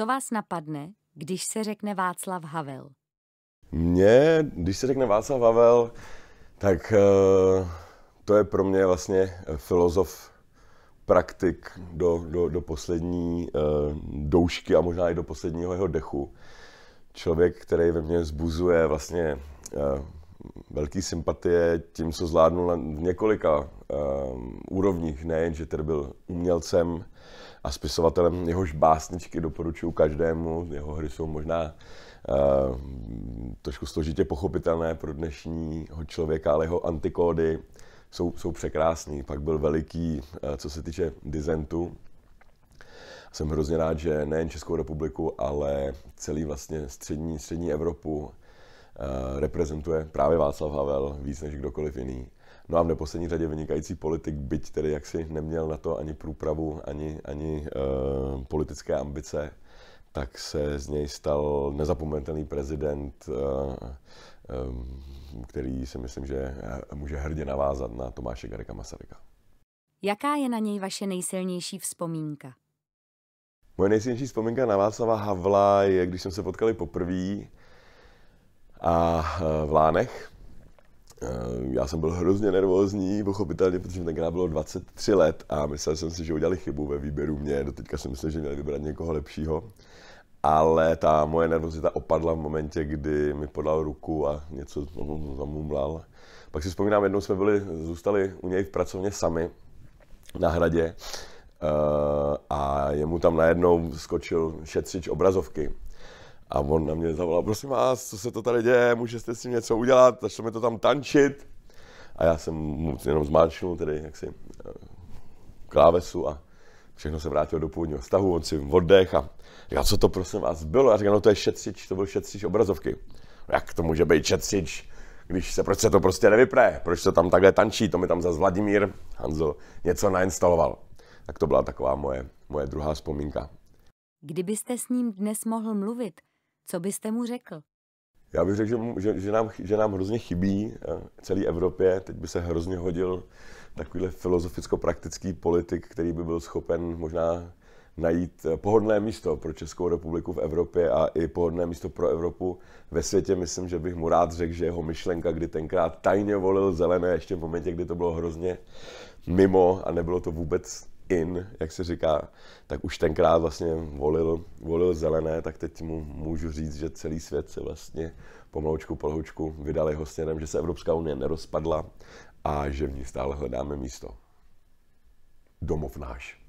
Co vás napadne, když se řekne Václav Havel? Mně, když se řekne Václav Havel, tak uh, to je pro mě vlastně filozof, praktik do, do, do poslední uh, doušky a možná i do posledního jeho dechu. Člověk, který ve mně zbuzuje vlastně velký sympatie tím, co zvládnul v několika úrovních. Nejen, že tedy byl umělcem a spisovatelem, jehož básničky doporučuji každému. Jeho hry jsou možná uh, trošku složitě pochopitelné pro dnešního člověka, ale jeho antikódy jsou, jsou překrásný. Pak byl veliký, uh, co se týče dizentu. Jsem hrozně rád, že nejen Českou republiku, ale celý vlastně střední, střední Evropu Eh, reprezentuje právě Václav Havel víc než kdokoliv jiný. No a v neposlední řadě vynikající politik, byť tedy jaksi neměl na to ani průpravu, ani, ani uh, politické ambice, tak se z něj stal nezapomenutelný prezident, uh, um, který si myslím, že může hrdě navázat na Tomáše Garika Masaryka. Jaká je na něj vaše nejsilnější vzpomínka? Moje nejsilnější vzpomínka na Václava Havla je, když jsme se potkali poprvé a e, v Lánech. E, já jsem byl hrozně nervózní, pochopitelně, protože tenkrát bylo 23 let a myslel jsem si, že udělali chybu ve výběru mě. Doteďka jsem myslel, že měli vybrat někoho lepšího. Ale ta moje nervozita opadla v momentě, kdy mi podal ruku a něco zamumlal. Pak si vzpomínám, jednou jsme byli, zůstali u něj v pracovně sami na hradě uh, a jemu tam najednou skočil šetřič obrazovky a on na mě zavolal, prosím vás, co se to tady děje, můžete si něco udělat, začal mi to tam tančit. A já jsem mu jenom zmáčknul tedy jaksi eh, klávesu a všechno se vrátilo do původního stavu, on si oddech a říkal, co to prosím vás bylo? A říkal, no to je šetřič, to byl šetřič obrazovky. Jak to může být šetřič, když se, proč se to prostě nevypne, proč to tam takhle tančí, to mi tam za Vladimír Hanzo něco nainstaloval. Tak to byla taková moje, moje druhá vzpomínka. Kdybyste s ním dnes mohl mluvit, co byste mu řekl? Já bych řekl, že, že, že, nám, že nám hrozně chybí eh, celé Evropě. Teď by se hrozně hodil takovýhle filozoficko-praktický politik, který by byl schopen možná najít eh, pohodlné místo pro Českou republiku v Evropě a i pohodlné místo pro Evropu ve světě. Myslím, že bych mu rád řekl, že jeho myšlenka, kdy tenkrát tajně volil zelené, ještě v momentě, kdy to bylo hrozně mimo a nebylo to vůbec in, jak se říká, tak už tenkrát vlastně volil, volil zelené, tak teď mu můžu říct, že celý svět se vlastně pomalučku, polhoučku vydal jeho směrem, že se Evropská unie nerozpadla a že v ní stále hledáme místo. Domov náš.